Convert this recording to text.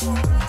Yeah.